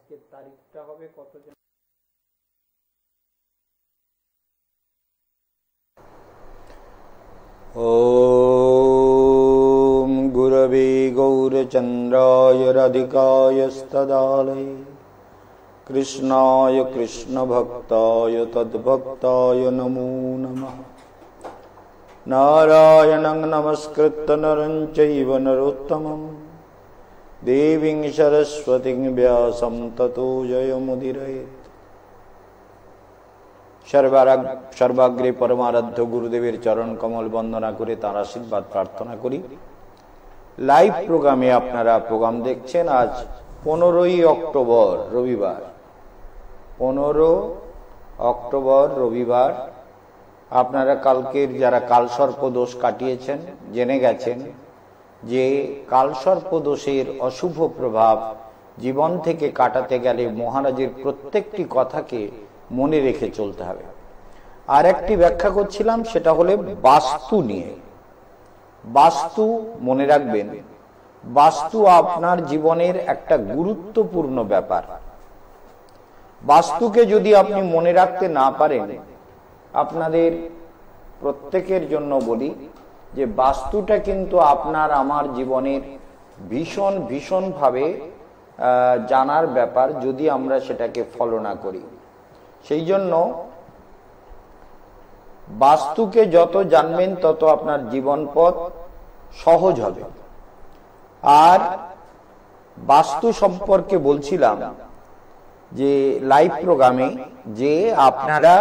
আজকের তারিখটা হবে কত জন ॐ गुरवे गौरचन्द्राय राधिकायस्तदालये कृष्णाय कृष्णभक्ताय तद्भक्ताय नमो नमः नारायणं नमस्कृत्य नरं चैव नरोत्तमं देवीं सरस्वतीं व्यासं ततो जयमुदिरयेत् সর্বারাগ সর্বাগ্রে পরমারাধ্য গুরুদেবের চরণ কমল বন্দনা করে তার আশীর্বাদ প্রার্থনা করি লাইভ প্রোগ্রামে আপনারা প্রোগ্রাম দেখছেন আজ পনেরোই অক্টোবর রবিবার পনেরো অক্টোবর রবিবার আপনারা কালকের যারা কালসর্প দোষ কাটিয়েছেন জেনে গেছেন যে কালসর্প দোষের অশুভ প্রভাব জীবন থেকে কাটাতে গেলে মহারাজের প্রত্যেকটি কথাকে মনে রেখে চলতে হবে। আর একটি ব্যাখ্যা করছিলাম, সেটা হলে বাস্তু নিয়ে। বাস্তু মনে রাখবেন, বাস্তু আপনার জীবনের একটা গুরুত্বপূর্ণ ব্যাপার। বাস্তুকে যদি আপনি মনে রাখতে না পারেন, আপনাদের প্রত্যেকের জন্য বলি যে বাস্তুটা কিন্তু আপনার আমার জীবনের ভীষণ ভীষণভাবে জানার ব্যাপার যদি আমরা সেটাকে ফলো না করি। সেই জন্য বাস্তুকে যত জানবেন তত আপনার জীবন পথ সহজ হবে। আর বাস্তু সম্পর্কে বলছিলাম যে লাইভ প্রোগ্রামে যে আপনারা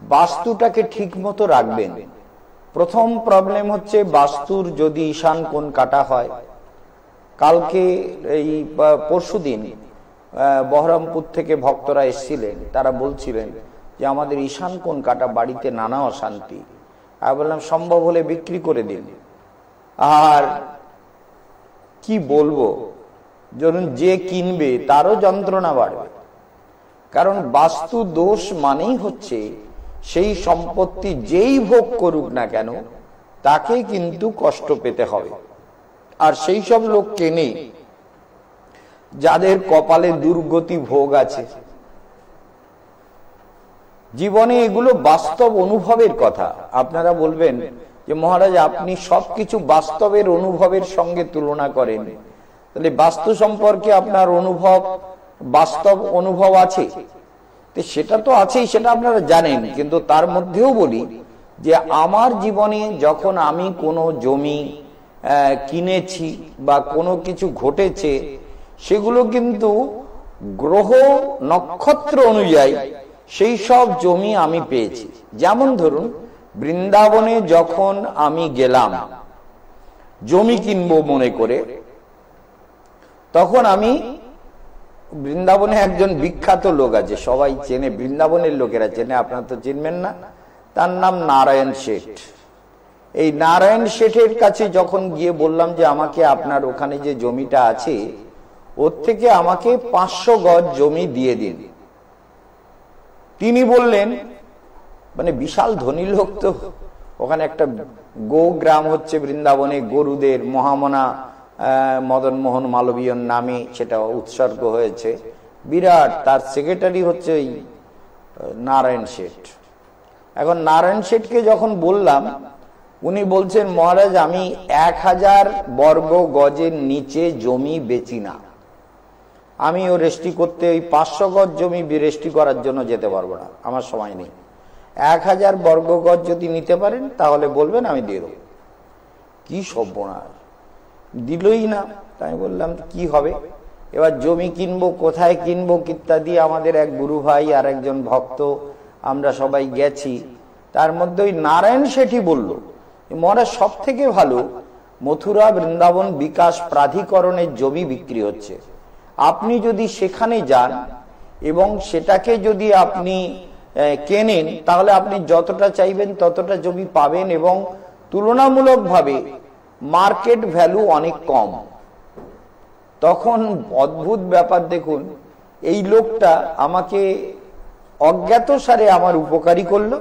বাস্তুটাকে ঠিক মতো রাখবেন। প্রথম প্রবলেম হচ্ছে বাস্তুর যদি ঈশান কোন কাটা হয়। কালকে এই পরশু দিন বহরমপুর থেকে ভক্তরা এসছিলেন। তারা বলছিলেন যে, আমাদের ঈশান কোন কাটা বাড়িতে নানা অশান্তি। আমি বললাম, সম্ভব হলে বিক্রি করে দিন। আর কি বলব? ধরুন, যে কিনবে, তারও যন্ত্রণা বাড়বে। কারণ বাস্তু দোষ মানেই হচ্ছে সেই সম্পত্তি যেই ভোগ করুক না কেন তাকে কিন্তু কষ্ট পেতে হবে। আর সেই সব লোক কেনে যাদের কপালে দুর্গতি ভোগ আছে। জীবনে এগুলো বাস্তব অনুভবের কথা। আপনারা বলবেন যে, মহারাজ, আপনি সবকিছু বাস্তবের অনুভবের সঙ্গে তুলনা করেন। তাহলে বাস্তু সম্পর্কে আপনার অনুভব, বাস্তব অনুভব আছে? সেটা তো আছেই, সেটা আপনারা জানেন। কিন্তু তার মধ্যেও বলি যে আমার জীবনে যখন আমি কোনো জমি কিনেছি বা কোনো কিছু ঘটেছে, সেগুলো কিন্তু গ্রহ নক্ষত্র অনুযায়ী সেই সব জমি আমি পেয়েছি। যেমন ধরুন, বৃন্দাবনে যখন আমি গেলাম, জমি কিনবো মনে করে, তখন আমি বৃন্দাবনে একজন বিখ্যাত লোক আছে, সবাই চেনে, বৃন্দাবনের লোকেরা চেনে, আপনারা তো চিনবেন না। তার নাম নারায়ণ শেঠ। এই নারায়ণ শেঠের কাছে যখন গিয়ে বললাম যে আমাকে আপনার ওখানে যে জমিটা আছে, ওর থেকে আমাকে পাঁচশো গজ জমি দিয়ে দিন। তিনি বললেন মানে বিশাল ধনী লোক তো। ওখানে একটা গো গ্রাম হচ্ছে বৃন্দাবনে, গরুদের মহামনা মদন মোহন মালবীয়ন নামে সেটা উৎসর্গ হয়েছে। বিরাট তার সেক্রেটারি হচ্ছে ওই নারায়ণ শেঠ। এখন নারায়ণ শেঠকে যখন বললাম, উনি বলছেন, মহারাজ, আমি এক হাজার বর্গ গজের নিচে জমি বেচি না। আমি ও রেস্টি করতে ওই পাঁচশো গজ জমি রেস্টি করার জন্য যেতে পারব না। আমার সময় নেই। এক হাজার বর্গ গজ যদি নিতে পারেন, তাহলে বলবেন, আমি দিয়ে দেবো। কি সর্বনাশ! দিলই না। তাই বললাম, কি হবে? এবার জমি কিনবো, কোথায় কিনবো? ইত্যাদি। আমাদের এক গুরু ভাই আর একজন ভক্ত, আমরা সবাই গেছি। তার মধ্যে ওই নারায়ণ শেঠি বলল মহারাজ সব থেকে ভালো, মথুরা বৃন্দাবন বিকাশ প্রাধিকরণের জমি বিক্রি হচ্ছে। আপনি যদি সেখানে যান এবং সেটাকে যদি আপনি কেনেন, তাহলে আপনি যতটা চাইবেন ততটা জমি পাবেন এবং তুলনামূলকভাবে মার্কেট ভ্যালু অনেক কম। তখন অদ্ভুত ব্যাপার দেখুন, এই লোকটা আমাকে অজ্ঞাত সারে আমার উপকারী করল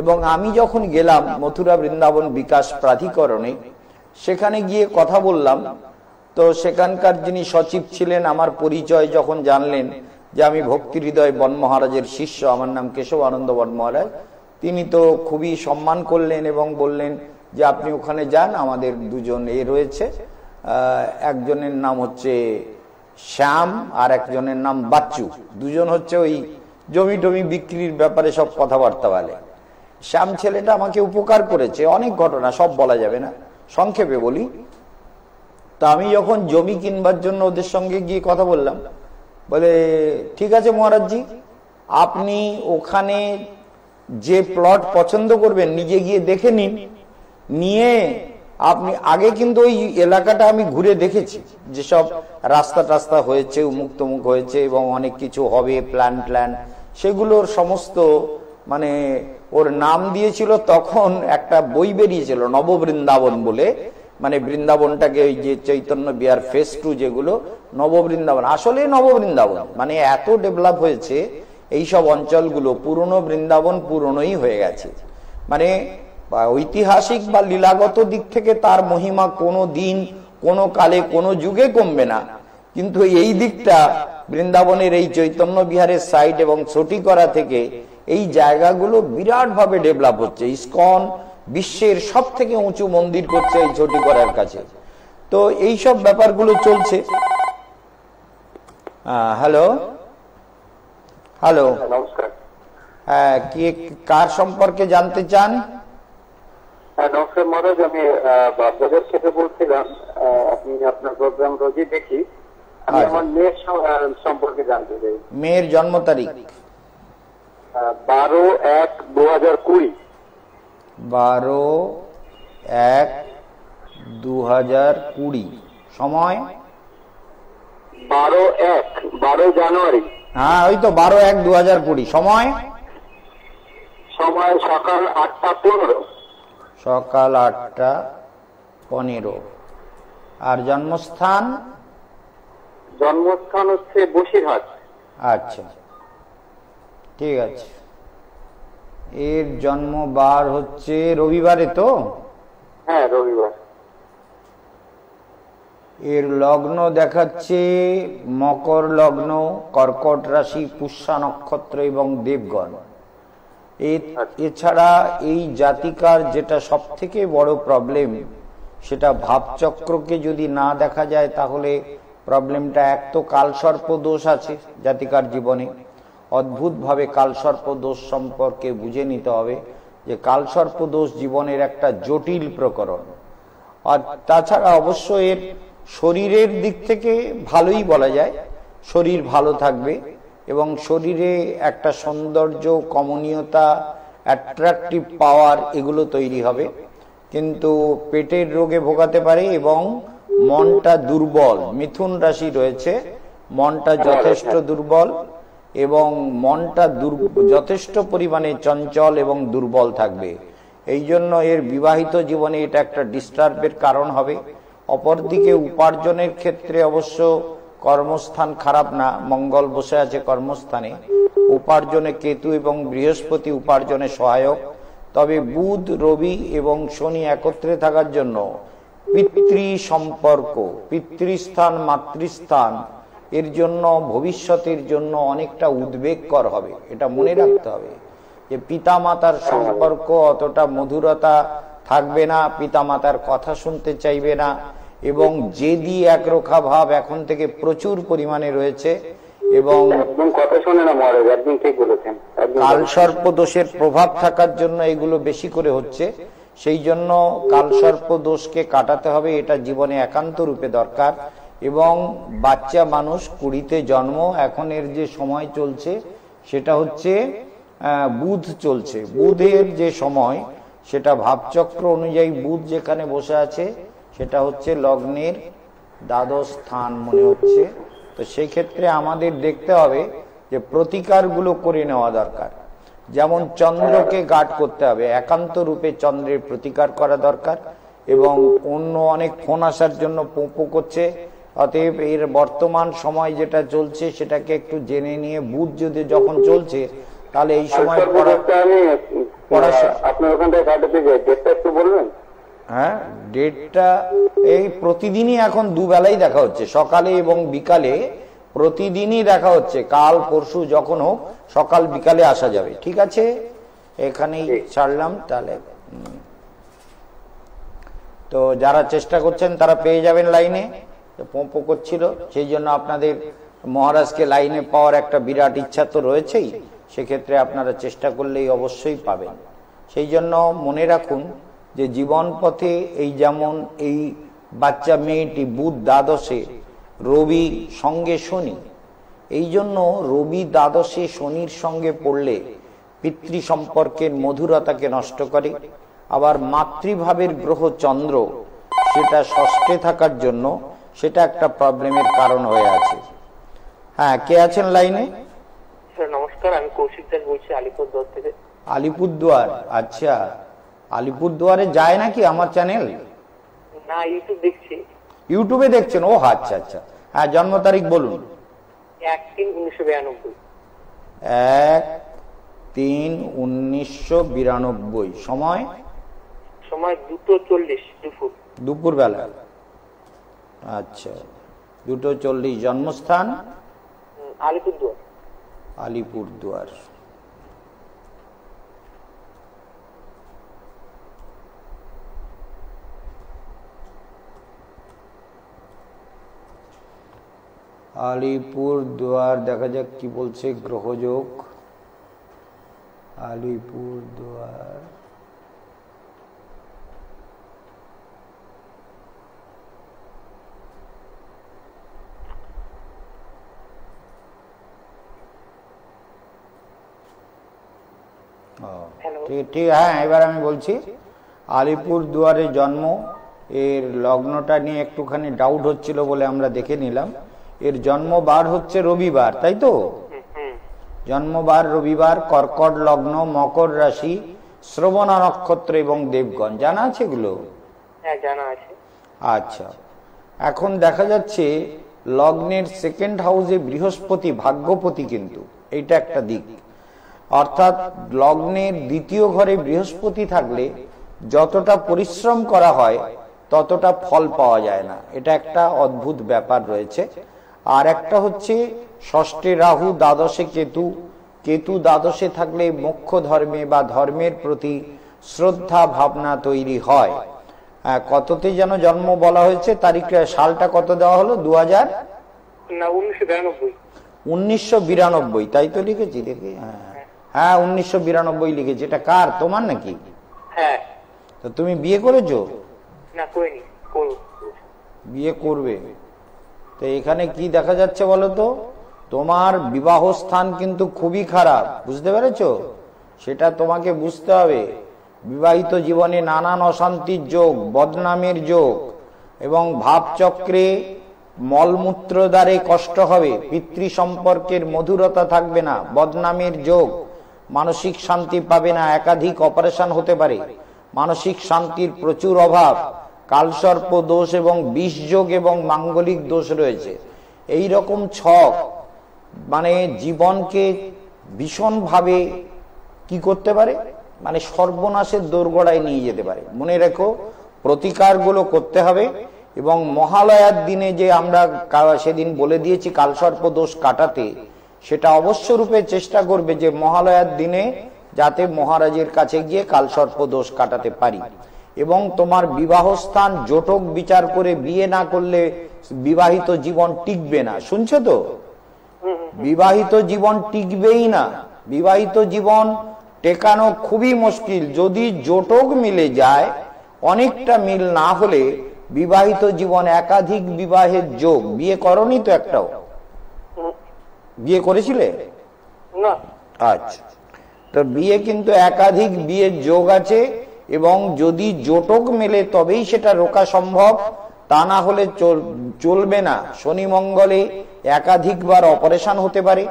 এবং আমি যখন গেলাম মথুরা বৃন্দাবন বিকাশ প্রাধিকরণে, সেখানে গিয়ে কথা বললাম। তো সেখানকার যিনি সচিব ছিলেন, আমার পরিচয় যখন জানলেন যে আমি ভক্তি হৃদয় বন মহারাজের শিষ্য, আমার নাম কেশব আনন্দ বন মহারাজ তিনি তো খুবই সম্মান করলেন এবং বললেন যে আপনি ওখানে যান, আমাদের দুজন এ রয়েছে। একজনের নাম হচ্ছে শ্যাম আর একজনের নাম বাচ্চু। দুজন হচ্ছে ওই জমি টমি বিক্রির ব্যাপারে সব কথাবার্তা বলে। শ্যাম ছেলেটা আমাকে উপকার করেছে, অনেক ঘটনা, সব বলা যাবে না। সংক্ষেপে বলি, তা আমি যখন জমি কিনবার জন্য ওদের সঙ্গে গিয়ে কথা বললাম, বলে, ঠিক আছে মহারাজজি, আপনি ওখানে যে প্লট পছন্দ করবেন, নিজে গিয়ে দেখে নিন। নিয়ে আপনি, আগে কিন্তু ওই এলাকাটা আমি ঘুরে দেখেছি, যেসব রাস্তা টাস্তা হয়েছে উমুক তমুক হয়েছে এবং অনেক কিছু হবে প্ল্যান প্ল্যান সেগুলোর সমস্ত মানে ওর নাম দিয়েছিল তখন একটা বই বেরিয়েছিল, নববৃন্দাবন বলে মানে বৃন্দাবনটাকে ওই যে চৈতন্য বিহার ফেস টু যেগুলো, নববৃন্দাবন। আসলে নববৃন্দাবন মানে এত ডেভেলপ হয়েছে, এইসব অঞ্চলগুলো, পুরনো বৃন্দাবন পুরনোই হয়ে গেছে। মানে বা ঐতিহাসিক বা লীলাগত দিক থেকে তার মহিমা কোনো দিন কোনো কালে কোনো যুগে কমবে না। কিন্তু এই দিকটা বৃন্দাবনের এই চৈতন্য বিহারের সাইড এবং ছটি করা থেকে এই জায়গাগুলো বিরাট ভাবে ডেভেলপ হচ্ছে। ইস্কন বিশ্বের সব থেকে উঁচু মন্দির করছে এই ছটি করার কাছে। তো এই সব ব্যাপারগুলো চলছে। হ্যালো হ্যালো হ্যাঁ কি কার সম্পর্কে জানতে চান? নমস্কার মহারাজ আমি আহ, বাগবাজার বলছিলাম আপনি আপনার প্রোগ্রাম রোজই দেখি। আমি আচ্ছা। আমার মেয়ের সম্পর্কে জানতে চাই। মেয়ের জন্ম তারিখ? বারো এক দু হাজার কুড়ি। বারো এক দু হাজার কুড়ি। সময়? বারো এক বারো জানুয়ারি। হ্যাঁ ওই তো বারো এক দু হাজার কুড়ি। সময়? সময় সকাল আটটা পনেরো। সকাল আটটা পনেরো। আর জন্মস্থান? জন্মস্থান হচ্ছে বসিরহাট। আচ্ছা। ঠিক আছে। এর জন্মবার হচ্ছে রবিবারে তো? হ্যাঁ রবিবার। এর লগ্ন দেখাচ্ছে মকর লগ্ন কর্কট রাশি পুষ্যা নক্ষত্র এবং দেবগণ। এছাড়া এই জাতিকার যেটা সব থেকে বড় প্রবলেম সেটা ভাবচক্রকে যদি না দেখা যায়, তাহলে প্রবলেমটা এক তো কালসর্প দোষ আছে জাতিকার জীবনে। অদ্ভুতভাবে কালসর্প দোষ সম্পর্কে বুঝে নিতে হবে যে কালসর্প দোষ জীবনের একটা জটিল প্রকরণ। আর তাছাড়া অবশ্য এর শরীরের দিক থেকে ভালোই বলা যায়। শরীর ভালো থাকবে এবং শরীরে একটা সৌন্দর্য, কমনীয়তা অ্যাট্রাকটিভ পাওয়ার এগুলো তৈরি হবে। কিন্তু পেটের রোগে ভোগাতে পারে এবং মনটা দুর্বল, মিথুন রাশি রয়েছে, মনটা যথেষ্ট দুর্বল এবং মনটা যথেষ্ট পরিমাণে চঞ্চল এবং দুর্বল থাকবে। এই জন্য এর বিবাহিত জীবনে এটা একটা ডিস্টার্বের কারণ হবে। অপরদিকে উপার্জনের ক্ষেত্রে অবশ্য কর্মস্থান খারাপ না, মঙ্গল বসে আছে কর্মস্থানে। উপার্জনে কেতু এবং বৃহস্পতি উপার্জনে সহায়ক। তবে বুধ, রবি এবং শনি একত্রে থাকার জন্য পিতৃ সম্পর্ক পিতৃস্থান, মাতৃস্থান, এর জন্য, ভবিষ্যতের জন্য অনেকটা উদ্বেগকর হবে। এটা মনে রাখতে হবে যে পিতামাতার সম্পর্ক অতটা মধুরতা থাকবে না, পিতামাতার কথা শুনতে চাইবে না এবং জেদি একরোখা ভাব এখন থেকে প্রচুর পরিমাণে রয়েছে এবং কালসর্প দোষের প্রভাব থাকার জন্য এগুলো বেশি করে হচ্ছে সেই জন্য কালসর্প দোষকে কাটাতে হবে এটা জীবনে একান্ত রূপে দরকার এবং বাচ্চা মানুষ কুড়িতে জন্ম এখন এর যে সময় চলছে সেটা হচ্ছে বুধ চলছে। বুধের যে সময় সেটা ভাবচক্র অনুযায়ী বুধ যেখানে বসে আছে সেটা হচ্ছে লগ্নের দ্বাদশ স্থান মনে হচ্ছে। তো সেই ক্ষেত্রে আমাদের দেখতে হবে যে প্রতিকারগুলো করে নেওয়া দরকার। যেমন চন্দ্রকে গাঢ় করতে হবে একান্ত রূপে চন্দ্রের প্রতিকার করা দরকার এবং অন্য অনেক ফোন আসার জন্য পোপো করছে। অতএব এর বর্তমান সময় যেটা চলছে সেটাকে একটু জেনে নিয়ে বুধ যদি যখন চলছে তাহলে এই সময় পড়া পড়াশোনা- আপনার ওখান থেকে কাটাতে যাই ডেটটা একটু বলবেন? হ্যাঁ ডেটটা এই প্রতিদিনই এখন দুবেলাই দেখা হচ্ছে। সকালে এবং বিকালে প্রতিদিনই দেখা হচ্ছে। কাল পরশু যখন হোক সকাল বিকালে আসা যাবে। ঠিক আছে? এখানেই ছাড়লাম তাহলে তো যারা চেষ্টা করছেন তারা পেয়ে যাবেন লাইনে। পোঁপো করছিল সেই জন্য আপনাদের মহারাজকে লাইনে পাওয়ার একটা বিরাট ইচ্ছা তো রয়েছেই। সেক্ষেত্রে আপনারা চেষ্টা করলেই অবশ্যই পাবেন। সেই জন্য মনে রাখুন যে জীবন পথে এই যেমন এই বাচ্চা মেয়েটি বুধ দ্বাদশে রবি সঙ্গে শনি। এই জন্য রবি দ্বাদশে শনির সঙ্গে পড়লে পিতৃ সম্পর্কের মধুরতাকে নষ্ট করে। আবার মাতৃভাবের গ্রহ চন্দ্র সেটা ষষ্ঠে থাকার জন্য সেটা একটা প্রবলেমের কারণ হয়ে আছে। হ্যাঁ কে আছেন লাইনে? স্যার নমস্কার আমি কৌশিক দাস বলছি আলিপুরদুয়ার থেকে। আলিপুরদুয়ার আচ্ছা। আলিপুরদুয়ারে যায় নাকি আমার চ্যানেল না ইউটিউব দেখছি। ইউটিউবে দেখছেন? ও আচ্ছা আচ্ছা। হ্যাঁ জন্ম তারিখ বলুন। এক তিন উনিশশো বিরানব্বই। এক তিন উনিশশো বিরানব্বই। সময়? সময় দুটো চল্লিশ দুপুর। দুপুর বেলা আচ্ছা দুটো চল্লিশ। জন্মস্থান? উম, আলিপুরদুয়ার। আলিপুরদুয়ার আলিপুরদুয়ার দেখা যাক কি বলছে গ্রহযোগ। Hello. ঠিক ঠিক হ্যাঁ এবার আমি বলছি আলিপুর দুয়ারে জন্ম এর লগ্নটা নিয়ে একটুখানি ডাউট হচ্ছিল বলে আমরা দেখে নিলাম। এর জন্মবার হচ্ছে রবিবার তাই তো? জন্মবার রবিবার কর্কট লগ্ন মকর রাশি শ্রবণা নক্ষত্র এবং দেবগণ। জানা আছে এগুলো? হ্যাঁ আচ্ছা। এখন দেখা যাচ্ছে লগ্নের সেকেন্ড হাউসে বৃহস্পতি ভাগ্যপতি কিন্তু। এটা একটা দিক। অর্থাৎ লগ্নের দ্বিতীয় ঘরে বৃহস্পতি থাকলে যতটা পরিশ্রম করা হয় ততটা ফল পাওয়া যায় না। এটা একটা অদ্ভুত ব্যাপার রয়েছে। আর একটা হচ্ছে ষষ্ঠে রাহু দ্বাদশে কেতু। কেতু দ্বাদশে থাকলে মুখ্য ধর্মে বা ধর্মের প্রতি শ্রদ্ধা ভাবনা তৈরি হয়। হ্যাঁ, কততে যেন জন্ম বলা হয়েছে তারিখটা সালটা কত দেওয়া হলো? দু হাজার উনিশশো বিরানব্বই। তাই তো লিখেছি? দেখি হ্যাঁ হ্যাঁ। উনিশশো বিরানব্বই লিখেছি। এটা কার? তোমার নাকি? হ্যাঁ। তো তুমি বিয়ে করেছ? বিয়ে করবে। তো এখানে কি দেখা যাচ্ছে বলো তো তোমার বিবাহ স্থান কিন্তু খুবই খারাপ, বুঝতে পেরেছ? সেটা তোমাকে বুঝতে হবে। বিবাহিত জীবনে নানান অশান্তির যোগ, বদনামের যোগ এবং ভাবচক্রে মলমূত্র দ্বারে কষ্ট হবে পিতৃ সম্পর্কের মধুরতা থাকবে না, বদনামের যোগ, মানসিক শান্তি পাবে না, একাধিক অপারেশন হতে পারে। মানসিক শান্তির প্রচুর অভাব। কালসর্প দোষ এবং বিষযোগ এবং মাঙ্গলিক দোষ রয়েছে। এই রকম ছক মানে জীবনকে ভীষণভাবে কি করতে পারে? মানে সর্বনাশের দোরগোড়ায় নিয়ে যেতে পারে। মনে রেখো, প্রতিকারগুলো করতে হবে এবং মহালয়ার দিনে যে আমরা সেদিন বলে দিয়েছি কালসর্প দোষ কাটাতে, সেটা অবশ্য রূপে চেষ্টা করবে যে মহালয়ার দিনে যাতে মহারাজের কাছে গিয়ে কালসর্প দোষ কাটাতে পারি। এবং তোমার বিবাহ স্থান জটক বিচার করে বিয়ে না করলে বিবাহিত জীবন টিকবে না। শুনছো তো? বিবাহিত জীবন টিকবেই না। বিবাহিত জীবন টেকানো খুবই মুশকিল। যদি জোটক মিলে যায় অনেকটা মিল না হলে বিবাহিত জীবন একাধিক বিবাহের যোগ। বিয়ে করনি তো একটাও? বিয়ে করেছিলে? আচ্ছা। তো বিয়ে কিন্তু একাধিক বিয়ের যোগ আছে। এবং যদি জোটক মেলে তবেই সেটা রোকা সম্ভব। তা না হলে চল- চলবে না। শনি মঙ্গলে একাধিকবার অপারেশন হতে পারে।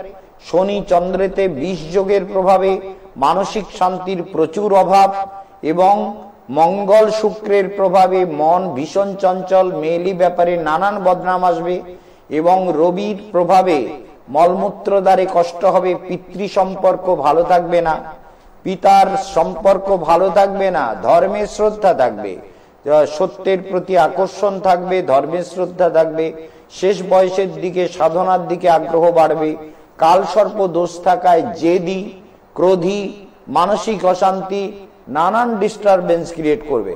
শনি চন্দ্রেতে বিষ যোগের প্রভাবে মানসিক শান্তির প্রচুর অভাব এবং মঙ্গল শুক্রের প্রভাবে মন ভীষণ চঞ্চল, মেয়েলি ব্যাপারে নানান বদনাম আসবে এবং রবির প্রভাবে মলমূত্র দ্বারে কষ্ট হবে পিতৃ সম্পর্ক ভালো থাকবে না। পিতার সম্পর্ক ভালো থাকবে না, ধর্মের শ্রদ্ধা থাকবে। সত্যের প্রতি আকর্ষণ থাকবে, ধর্মের শ্রদ্ধা থাকবে। শেষ বয়সের দিকে, সাধনার দিকে আগ্রহ বাড়বে। কাল সর্প দোষ থাকায় জেদি, ক্রোধী, মানসিক অশান্তি, নানান ডিস্টারবেন্স ক্রিয়েট করবে।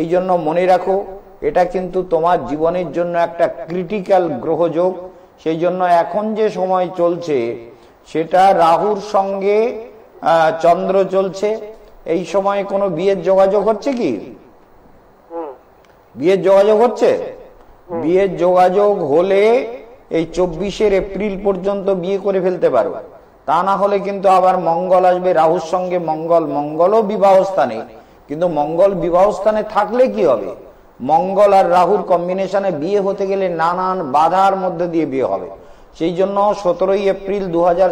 এই জন্য মনে রাখো, এটা কিন্তু তোমার জীবনের জন্য একটা ক্রিটিক্যাল গ্রহযোগ সেই জন্য এখন যে সময় চলছে, সেটা রাহুর সঙ্গে চন্দ্র চলছে এই সময় কোনো বিয়ের যোগাযোগ হচ্ছে কি? বিয়ের যোগাযোগ হচ্ছে? বিয়ের যোগাযোগ হলে এই চব্বিশের এপ্রিল পর্যন্ত বিয়ে করে ফেলতে পারবে তা না হলে কিন্তু আবার মঙ্গল আসবে। রাহুর সঙ্গে মঙ্গল, মঙ্গলও বিবাহ স্থানে। কিন্তু মঙ্গল বিবাহ স্থানে থাকলে কি হবে? মঙ্গল আর রাহুর কম্বিনেশনে বিয়ে হতে গেলে নানান বাধার মধ্যে দিয়ে বিয়ে হবে। সেই জন্য সতেরোই এপ্রিল দু হাজার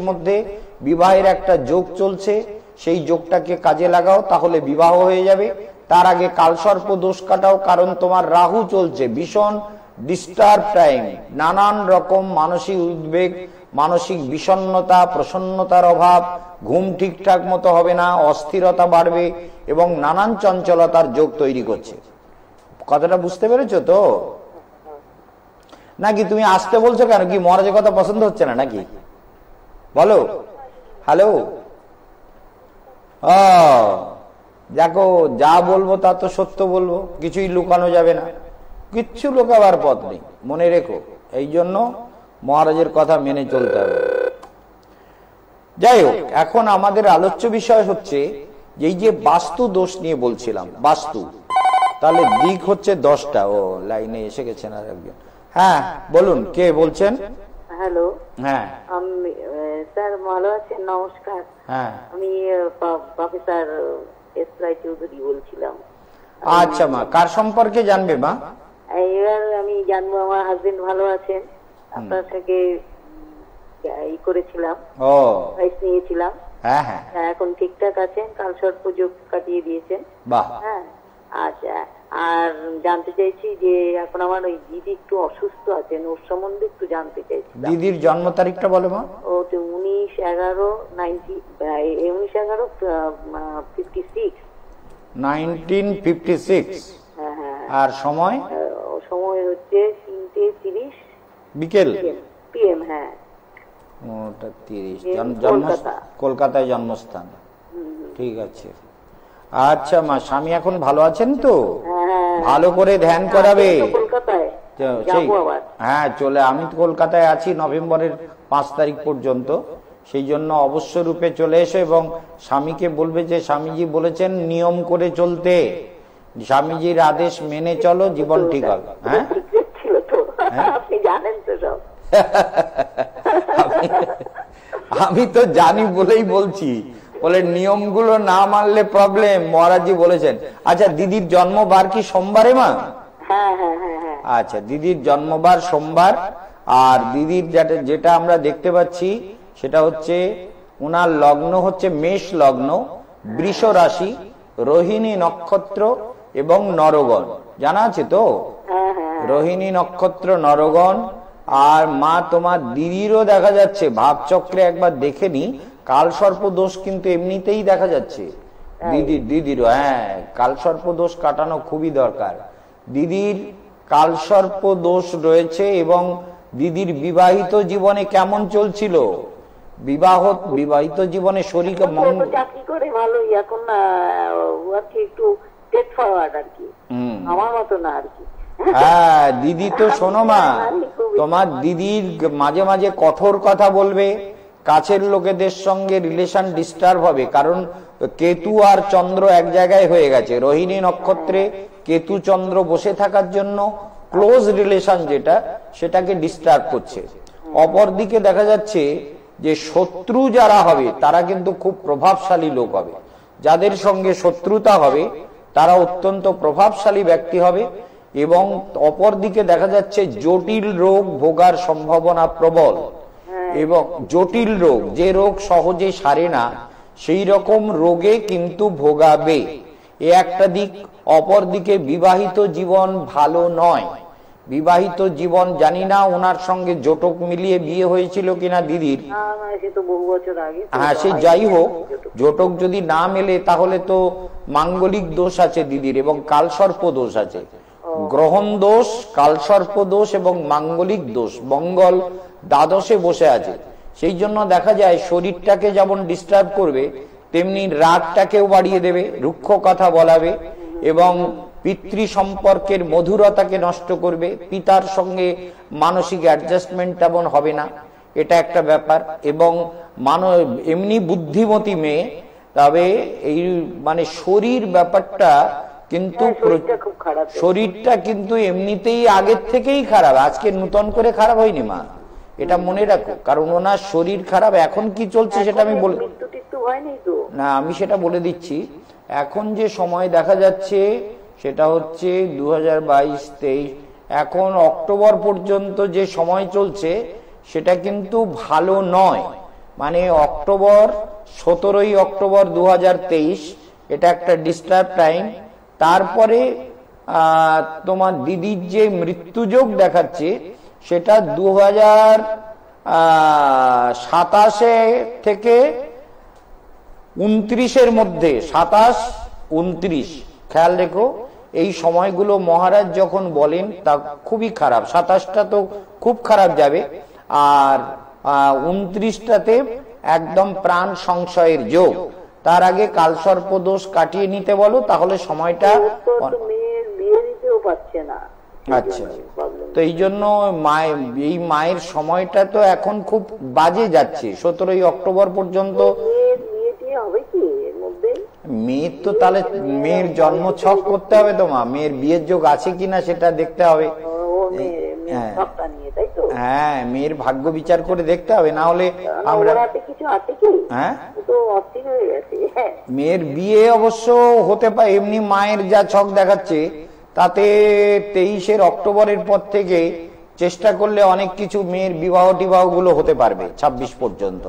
মধ্যে বিবাহের একটা যোগ চলছে, সেই যোগটাকে কাজে লাগাও, তাহলে বিবাহ হয়ে যাবে। তার আগে কালসর্প দোষ কাটাও, কারণ তোমার রাহু চলছে, ভীষণ ডিস্টার্ব টাইম নানান রকম মানসিক উদ্বেগ, মানসিক বিষণ্ণতা, প্রসন্নতার অভাব, ঘুম ঠিকঠাক মতো হবে না, অস্থিরতা বাড়বে, এবং নানান চঞ্চলতার যোগ তৈরি করছে। কথাটা বুঝতে পেরেছ তো? নাকি তুমি আসতে বলছো কেন? কি মহারাজের কথা পছন্দ হচ্ছে না নাকি? বলো। হ্যালো? দেখো, যা বলব তা তো সত্য বলব, কিছুই লুকানো যাবে না। কিচ্ছু লুকাবার পথ নেই, মনে রেখো। এই জন্য মহারাজের কথা মেনে চলতে হবে। যাই হোক, এখন আমাদের আলোচ্য বিষয় হচ্ছে এই যে বাস্তু দোষ নিয়ে বলছিলাম, বাস্তু। তাহলে দিক হচ্ছে দশটা। ও, লাইনে এসে গেছেন আর একজন। হ্যাঁ বলুন, কে বলছেন? হ্যালো। হ্যাঁ। আমি স্যার ভালো আছেন? নমস্কার। হ্যাঁ। আমি প্রফেসর এস রায় চৌধুরী বলছিলাম। আচ্ছা মা কার সম্পর্কে জানবে মা? এবার আমি জানব আমার হাজবেন্ড ভালো আছেন। আপনার থেকে ই করেছিলাম। ও। প্রাইস নিয়েছিলাম। হ্যাঁ হ্যাঁ। হ্যাঁ, এখন ঠিকঠাক আছেন? কাল সর্প যোগ কাটিয়ে দিয়েছেন। বাহ। হ্যাঁ। আচ্ছা। আর জানতে চাইছি যে এখন আমার ওই দিদি একটু অসুস্থ আছেন ওর সম্বন্ধে একটু জানতে চাইছি দিদির জন্ম তারিখটা বলো মা। ও তো উনিশ এগারো নাইনটি উনিশ এগারো fifty six. Nineteen fifty six. হ্যাঁ হ্যাঁ। আর সময়? ও সময় হচ্ছে তিনটে তিরিশ। বিকেল? পিএম হ্যাঁ। ওটা তিরিশ। জন্ম কলকাতায় জন্মস্থান। ঠিক আছে। আচ্ছা মা স্বামী এখন ভালো আছেন তো? হ্যাঁ। হ্যাঁ ভালো করে ধ্যান করাবে? কলকাতায়। তো সেই হ্যাঁ চলে আমি তো কলকাতায় আছি নভেম্বরের পাঁচ তারিখ পর্যন্ত। সেই জন্য অবশ্য রূপে চলে এসো এবং স্বামীকে বলবে যে স্বামীজি বলেছেন নিয়ম করে চলতে। স্বামীজির আদেশ মেনে চলো জীবন ঠিক হবে। হ্যাঁ? হ্যাঁ? আমি তো জানি বলেই বলছি। বলে নিয়মগুলো না মানলে প্রবলেম মহারাজজি বলেছেন। আচ্ছা দিদির জন্মবার কি সোমবারে মা? হ্যাঁ হ্যাঁ হ্যাঁ আচ্ছা দিদির জন্মবার সোমবার আর দিদির যেটা যেটা আমরা দেখতে পাচ্ছি সেটা হচ্ছে উনার লগ্ন হচ্ছে মেষ লগ্ন বৃষ রাশি রোহিণী নক্ষত্র এবং নরগণ। জানা আছে তো? রোহিণী নক্ষত্র নরগণ আর মা তোমার দিদিরও দেখা যাচ্ছে। ভাবচক্রে একবার দেখে নি কাল সর্প দোষ কিন্তু এমনিতেই দেখা যাচ্ছে। দিদির দিদিরও হ্যাঁ কাল সর্প দোষ কাটানো খুবই দরকার। দিদির কাল সর্প দোষ রয়েছে এবং দিদির বিবাহিত জীবনে কেমন চলছিল? বিবাহ বিবাহিত জীবনে শরীরে চাকরি করে ভালোই এখন একটু আমার মতো না আর কি। হ্যাঁ দিদি তো শোনো মা তোমার দিদির মাঝে মাঝে কঠোর কথা বলবে। কাছের লোকেদের সঙ্গে রিলেশন ডিস্টার্ব হবে, কারণ কেতু আর চন্দ্র এক জায়গায় হয়ে গেছে। রোহিণী নক্ষত্রে কেতু চন্দ্র বসে থাকার জন্য ক্লোজ রিলেশন যেটা, সেটাকে ডিস্টার্ব করছে। অপরদিকে দেখা যাচ্ছে যে শত্রু যারা হবে, তারা কিন্তু খুব প্রভাবশালী লোক হবে। যাদের সঙ্গে শত্রুতা হবে, তারা অত্যন্ত প্রভাবশালী ব্যক্তি হবে এবং অপরদিকে দেখা যাচ্ছে জটিল রোগ ভোগার সম্ভাবনা প্রবল। এবং জটিল রোগ যে রোগ সহজে সারে না সেই রকম রোগে কিন্তু ভোগাবে। এ একটা দিক অপর দিকে বিবাহিত জীবন ভালো নয়। বিবাহিত জীবন জানি না ওনার সঙ্গে জোটক মিলিয়ে বিয়ে হয়েছিল কিনা দিদির। হ্যাঁ সে যাই হোক জোটক যদি না মেলে তাহলে তো মাঙ্গলিক দোষ আছে দিদির এবং কালসর্প দোষ আছে। গ্রহণ দোষ কালসর্প দোষ এবং মাঙ্গলিক দোষ মঙ্গল দ্বাদশে বসে আছে। সেই জন্য দেখা যায় শরীরটাকে যেমন ডিস্টার্ব করবে তেমনি রাগটাকেও বাড়িয়ে দেবে রুক্ষ কথা বলাবে এবং পিতৃ সম্পর্কের মধুরতাকে নষ্ট করবে। পিতার সঙ্গে মানসিক অ্যাডজাস্টমেন্ট তেমন হবে না। এটা একটা ব্যাপার। এবং মানব এমনি বুদ্ধিমতী মেয়ে তবে এই মানে শরীর ব্যাপারটা কিন্তু হ্যাঁ, শরীরটা শরীরটা কিন্তু এমনিতেই আগের থেকেই খারাপ। আজকে নূতন করে খারাপ হয়নি মা। এটা মনে রাখো কারণ ওনার শরীর খারাপ এখন কি চলছে সেটা আমি বলে না আমি সেটা বলে দিচ্ছি। এখন যে সময় দেখা যাচ্ছে সেটা হচ্ছে দু হাজার এখন অক্টোবর পর্যন্ত যে সময় চলছে সেটা কিন্তু ভালো নয়। মানে অক্টোবর সতেরোই অক্টোবর দু হাজার তেইশ এটা একটা ডিস্টার্ব টাইম তারপরে তোমার দিদির যে মৃত্যুযোগ দেখাচ্ছে সেটা দু হাজার সাতাশে থেকে উনত্রিশের মধ্যে, সাতাশ, উনত্রিশ। খেয়াল রেখো, এই সময়গুলো মহারাজ যখন বলেন, তা খুবই খারাপ। সাতাশটা তো খুব খারাপ যাবে, আর উনত্রিশটাতে একদম প্রাণ সংশয়ের যোগ। তার আগে কালসর্প দোষ কাটিয়ে নিতে বলো, তাহলে সময়টা বিয়ে দিতেও পারছে না। আচ্ছা। তো এই জন্য মায়ের এই মায়ের সময়টা তো এখন খুব বাজে যাচ্ছে। সতেরোই অক্টোবর পর্যন্ত মেয়ের তো তাহলে মেয়ের জন্ম ছক করতে হবে তো মা। মেয়ের বিয়ের যোগ আছে কিনা সেটা দেখতে হবে। হ্যাঁ। হ্যাঁ মেয়ের ভাগ্য বিচার করে দেখতে হবে। না হলে আমরা হ্যাঁ? হ্যাঁ। মেয়ের বিয়ে অবশ্য হতে পারে এমনি মায়ের যা ছক দেখাচ্ছে। তাতে তেইশের অক্টোবরের পর থেকে চেষ্টা করলে অনেক কিছু মেয়ের বিবাহ টিবাহগুলো হতে পারবে ছাব্বিশ পর্যন্ত।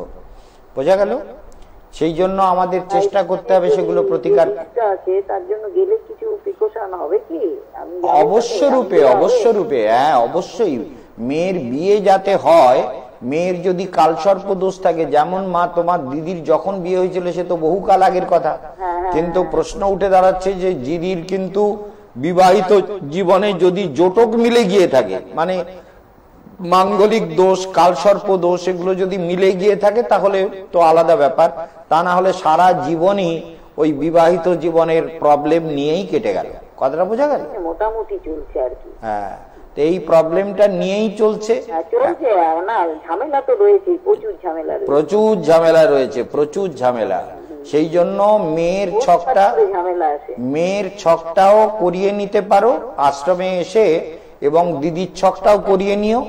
বোঝা গেল? সেই জন্য আমাদের চেষ্টা করতে হবে সেগুলো প্রতিকার। অবশ্য রূপে অবশ্য রূপে হ্যাঁ অবশ্যই। মেয়ের বিয়ে যাতে হয় মেয়ের যদি কালসর্প দোষ থাকে যেমন মা তোমার দিদির যখন বিয়ে হয়েছিল সে তো বহুকাল আগের কথা। কিন্তু প্রশ্ন উঠে দাঁড়াচ্ছে যে দিদির কিন্তু বিবাহিত জীবনে যদি জোটক মিলে গিয়ে থাকে মানে মাঙ্গলিক দোষ কালসর্প দোষ এগুলো যদি মিলে গিয়ে থাকে তাহলে তো আলাদা ব্যাপার। তা না হলে সারা জীবনই ওই বিবাহিত জীবনের প্রবলেম নিয়েই কেটে গেল। কথাটা বোঝা গেল? মোটামুটি চলছে আর কি। হ্যাঁ তো এই প্রবলেমটা নিয়েই চলছে। হ্যাঁ, প্রচুর ঝামেলা রয়েছে। প্রচুর ঝামেলা রয়েছে প্রচুর ঝামেলা। সেই জন্য মেয়ের ছকটা মেয়ের ছকটাও করিয়ে নিতে পারো আশ্রমে এসে এবং দিদির ছকটাও করিয়ে নিও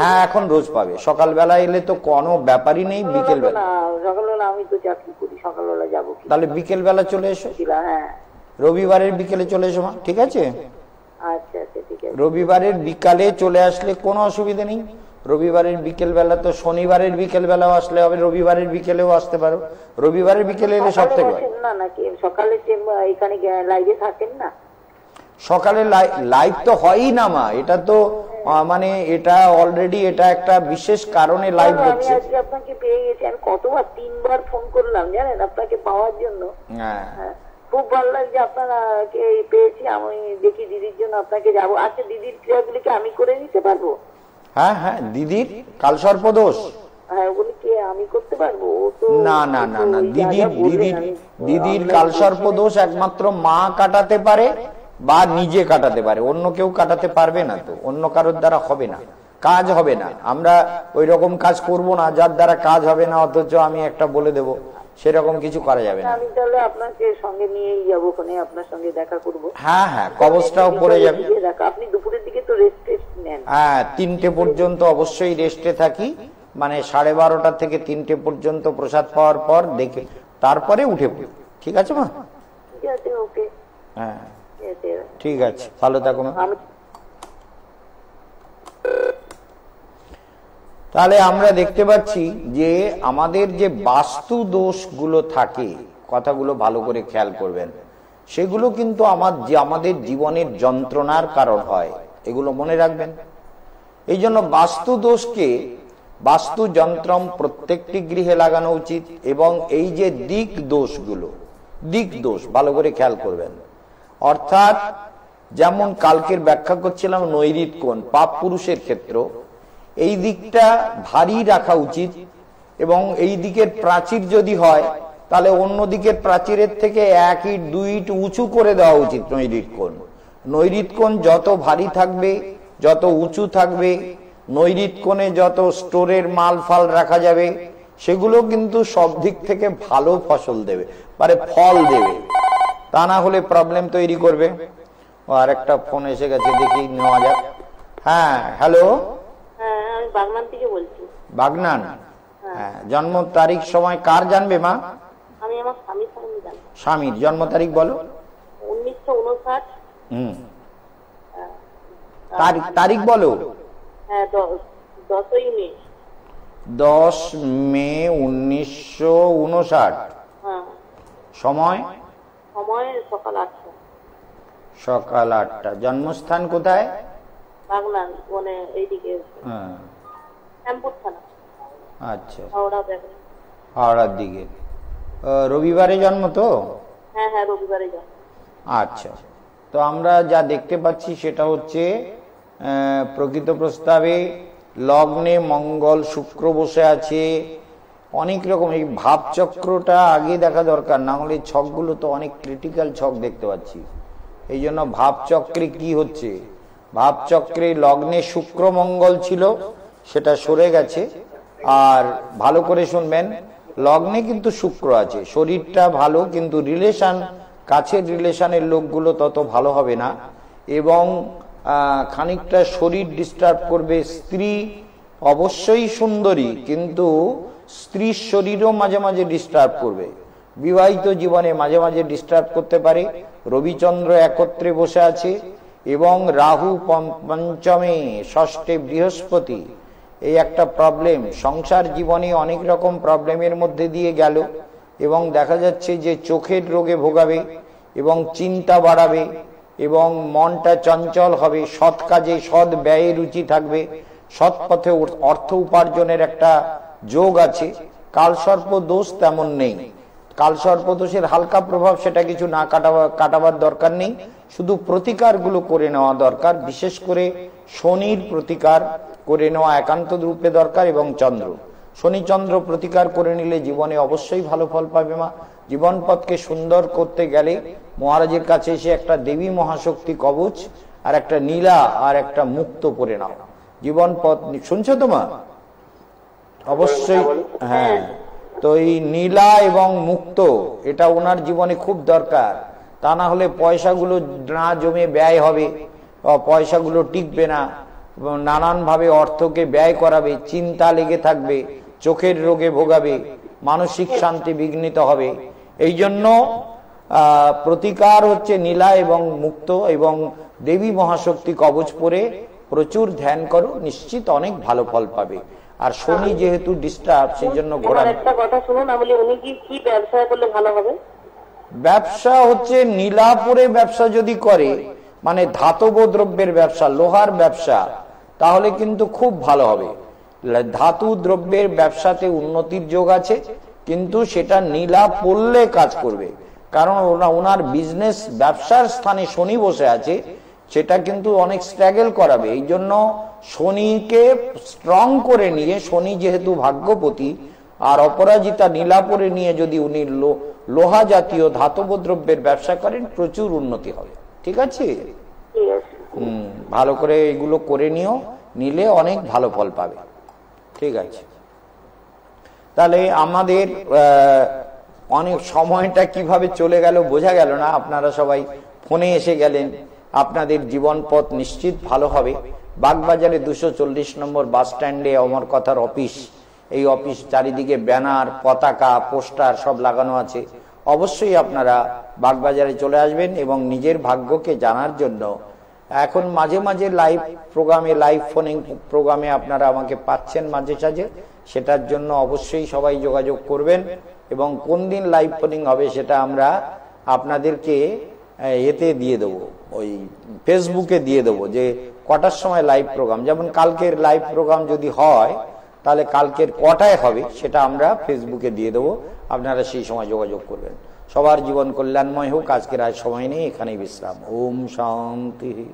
হ্যাঁ এখন রোজ পাবে। সকালবেলা এলে তো কোনো ব্যাপারই নেই বিকেল বেলা আমি তো চাকরি করি সকালবেলা যাব তাহলে বিকেল বেলা চলে এসো। হ্যাঁ। রবিবারের বিকেলে চলে এসো মা ঠিক আছে? আচ্ছা আচ্ছা ঠিক আছে। রবিবারের বিকালে চলে আসলে কোনো অসুবিধা নেই। রবিবারের বিকেল বেলা তো শনিবারের বিকেল বেলাও আসলে হবে রবিবারের বিকেলেও আসতে পারো। রবিবারের বিকেলে এলে সব থেকে না নাকি? সকালে এখানে লাইভে থাকেন না? সকালে লাইভ তো হয়ই না মা এটা তো মানে এটা অলরেডি এটা একটা বিশেষ কারণে লাইভ আমি হচ্ছে। আজকে আপনাকে পেয়ে গেছি আমি কতবার তিনবার ফোন করলাম জানেন? আপনাকে পাওয়ার জন্য। হ্যাঁ। হ্যাঁ, খুব ভালো লাগছে আপনাকে পেয়েছি আমি দেখি দিদির জন্য আপনাকে যাব। আচ্ছা দিদির ক্রিয়াগুলিকে আমি করে নিতে পারব? হ্যাঁ হ্যাঁ দিদির কালসর্প দোষ হ্যাঁ ওগুলি কি আমি করতে পারব? না না না না দিদির দিদির দিদির কাল কালসর্প দোষ একমাত্র মা কাটাতে পারে বা নিজে কাটাতে পারে। অন্য কেউ কাটাতে পারবে না তো অন্য কারোর দ্বারা হবে না। কাজ হবে না। আমরা ওই রকম কাজ করব না যার দ্বারা কাজ হবে না অথচ আমি একটা বলে দেব সেরকম কিছু করা যাবে না। আমি তাহলে আপনাকে সঙ্গে নিয়েই যাব ওখানে আপনার সঙ্গে দেখা করব। হ্যাঁ হ্যাঁ কবচটাও পড়ে যাবে। আপনি দুপুরের দিকে তো রেস্ট নেন। হ্যাঁ তিনটে পর্যন্ত অবশ্যই রেস্টে থাকি মানে সাড়ে বারোটা থেকে তিনটে পর্যন্ত প্রসাদ পাওয়ার পর দেখে তারপরে উঠে পড়ি। ঠিক আছে মা? ঠিক আছে হ্যাঁ। ঠিক আছে। ভালো থাকো মা আমি তাহলে আমরা দেখতে পাচ্ছি যে আমাদের যে বাস্তু দোষগুলো থাকে, কথাগুলো ভালো করে খেয়াল করবেন, সেগুলো কিন্তু আমার আমাদের জীবনের যন্ত্রণার কারণ হয়, এগুলো মনে রাখবেন। এই জন্য বাস্তু দোষকে বাস্তু যন্ত্রম প্রত্যেকটি গৃহে লাগানো উচিত এবং এই যে দিক দোষগুলো, দিক দোষ ভালো করে খেয়াল করবেন। অর্থাৎ যেমন কালকের ব্যাখ্যা করছিলাম নৈরিত কোণ, পাপ পুরুষের ক্ষেত্র এই দিকটা ভারী রাখা উচিত এবং এই দিকের প্রাচীর যদি হয়, তাহলে অন্য দিকের প্রাচীরের থেকে এক ইট, দুই ইট উঁচু করে দেওয়া উচিত নৈরিত কোণ যত ভারী থাকবে, যত উঁচু থাকবে নৈরিত কোণে যত স্টোরের মাল ফাল রাখা যাবে, সেগুলো কিন্তু সব দিক থেকে ভালো ফসল দেবে মানে ফল দেবে। তা না হলে প্রবলেম তৈরি করবে। আর একটা ফোন এসে গেছে, দেখি নেওয়া যাক। হ্যাঁ হ্যালো হ্যাঁ আমি বাগনান থেকে বলছি। বাগনান? হ্যাঁ। জন্ম তারিখ সময় কার জানবে মা? আমি আমার স্বামীর সঙ্গে জানি স্বামীর। জন্ম তারিখ বলো। হুম। তারিখ তারিখ বলো। হ্যাঁ মে। দশ মে উনিশশো উনষাট। হ্যাঁ। সময়? সময় সকাল আটটা। সকাল আটটা। জন্মস্থান কোথায়? বাগনান মানে এইদিকে। হ্যাঁ। শ্যামপুর থানা। আচ্ছা। হাওড়া হাওড়ার দিকে। রবিবারে জন্ম তো? হ্যাঁ হ্যাঁ রবিবারে আচ্ছা। তো আমরা যা দেখতে পাচ্ছি সেটা হচ্ছে প্রকৃত প্রস্তাবে লগ্নে মঙ্গল শুক্র বসে আছে। অনেক রকম এই ভাবচক্রটা আগে দেখা দরকার না হলে ছকগুলো তো অনেক ক্রিটিক্যাল ছক দেখতে পাচ্ছি। এই জন্য ভাবচক্রে কি হচ্ছে? ভাবচক্রে লগ্নে শুক্র মঙ্গল ছিল। সেটা সরে গেছে। আর ভালো করে শুনবেন, লগ্নে কিন্তু শুক্র আছে। শরীরটা ভালো, কিন্তু রিলেশন কাছের রিলেশনের লোকগুলো তত ভালো হবে না। এবং খানিকটা শরীর ডিস্টার্ব করবে স্ত্রী, অবশ্যই সুন্দরী, কিন্তু স্ত্রীর শরীরও মাঝে মাঝে ডিস্টার্ব করবে। বিবাহিত জীবনে মাঝে মাঝে ডিস্টার্ব করতে পারে। রবিচন্দ্র একত্রে বসে আছে এবং রাহু পঞ্চমে, ষষ্ঠে বৃহস্পতি। এই একটা প্রবলেম সংসার জীবনে অনেক রকম প্রবলেমের মধ্যে দিয়ে গেল এবং দেখা যাচ্ছে যে চোখের রোগে ভোগাবে এবং চিন্তা বাড়াবে এবং মনটা চঞ্চল হবে, সৎ কাজে সৎ ব্যয়ে রুচি থাকবে, সৎ পথে অর্থ উপার্জনের একটা যোগ আছে, কালসর্প দোষ তেমন নেই। কালসর্প দোষের হালকা প্রভাব সেটা কিছু না কাটাবার কাটাবার দরকার নেই। শুধু প্রতিকারগুলো করে নেওয়া দরকার, বিশেষ করে শনির প্রতিকার করে নেওয়া একান্ত রূপে দরকার এবং চন্দ্র। শনি চন্দ্র প্রতিকার করে নিলে জীবনে অবশ্যই ভালো ফল পাবে মা। জীবন পথকে সুন্দর করতে গেলে মহারাজের কাছে এসে একটা দেবী মহাশক্তি কবচ আর একটা নীলা আর একটা মুক্ত করে নাও। জীবন পথ শুনছো তো মা? অবশ্যই হ্যাঁ। তো এই নীলা এবং মুক্ত, এটা ওনার জীবনে খুব দরকার। তা না হলে পয়সাগুলো না জমে ব্যয় হবে পয়সাগুলো টিকবে না, নানানভাবে অর্থকে ব্যয় করাবে, চিন্তা লেগে থাকবে, চোখের রোগে ভোগাবে, মানসিক শান্তি বিঘ্নিত হবে। এই জন্য প্রতিকার হচ্ছে নীলা এবং মুক্ত এবং দেবী মহাশক্তি কবচ পরে প্রচুর ধ্যান করো, নিশ্চিত অনেক ভালো ফল পাবে। আর শনি যেহেতু ডিস্টার্ব সেই জন্য ঘোরা একটা কথা শুনুন আমি উনি কি কি ব্যবসা করলে ভালো হবে? ব্যবসা হচ্ছে নীলাপুরে ব্যবসা যদি করে মানে ধাতব দ্রব্যের ব্যবসা লোহার ব্যবসা তাহলে কিন্তু খুব ভালো হবে। ধাতু দ্রব্যের ব্যবসাতে উন্নতির যোগ আছে কিন্তু সেটা নীলা পড়লে কাজ করবে। কারণ ওনার বিজনেস ব্যবসার স্থানে শনি বসে আছে সেটা কিন্তু অনেক স্ট্রাগল করাবে। এই জন্য শনিকে স্ট্রং করে নিয়ে, শনি যেহেতু ভাগ্যপতি, আর অপরাজিতা নীলাপরে নিয়ে যদি উনি লোহা জাতীয় ধাতব দ্রব্যের ব্যবসা করেন, প্রচুর উন্নতি হবে। ঠিক আছে? হুম, ভালো করে এগুলো করে নিও, নিলে অনেক ভালো ফল পাবে। ঠিক আছে? তাহলে আমাদের অনেক সময়টা কীভাবে চলে গেল বোঝা গেল না। আপনারা সবাই ফোনে এসে গেলেন। আপনাদের জীবন পথ নিশ্চিত ভালো হবে। বাগবাজারে দুশো চল্লিশ নম্বর বাস স্ট্যান্ডে অমর কথার অফিস। এই অফিস চারিদিকে ব্যানার, পতাকা, পোস্টার সব লাগানো আছে। অবশ্যই আপনারা বাগবাজারে চলে আসবেন এবং নিজের ভাগ্যকে জানার জন্য। এখন মাঝে মাঝে লাইভ প্রোগ্রামে লাইভ ফোনিং প্রোগ্রামে আপনারা আমাকে পাচ্ছেন মাঝে সাঝে। সেটার জন্য অবশ্যই সবাই যোগাযোগ করবেন এবং কোন দিন লাইভ ফোনিং হবে সেটা আমরা আপনাদেরকে এতে দিয়ে দেবো। ওই ফেসবুকে দিয়ে দেবো যে কটার সময় লাইভ প্রোগ্রাম যেমন কালকের লাইভ প্রোগ্রাম যদি হয়, তাহলে কালকের কটায় হবে সেটা আমরা ফেসবুকে দিয়ে দেবো। আপনারা সেই সময় যোগাযোগ করবেন। সবার জীবন কল্যাণময় হোক, আজকের আজ সময় নেই। এখানেই বিশ্রাম। ওম শান্তি।